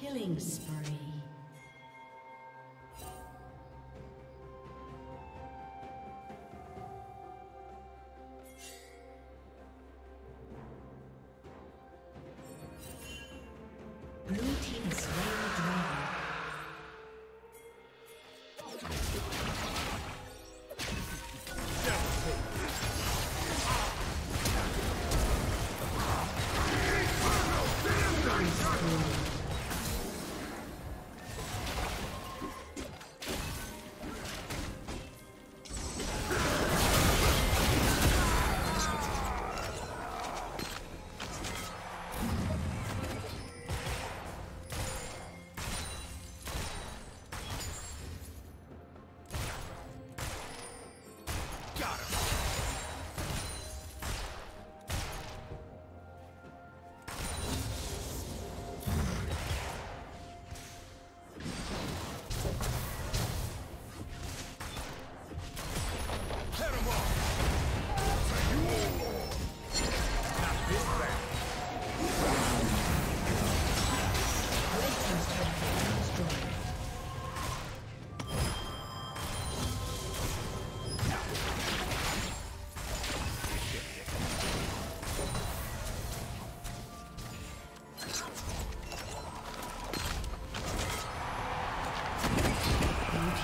Killing spree.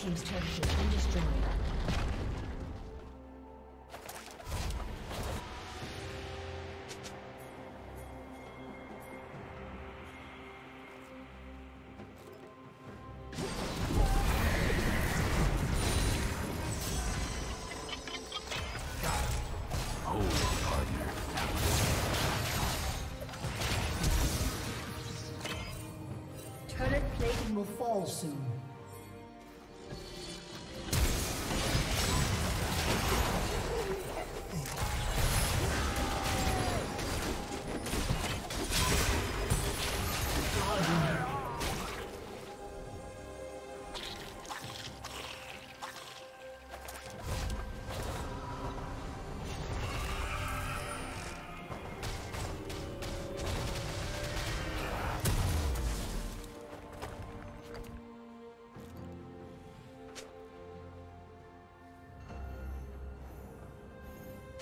team's turret has been destroyed. will fall soon.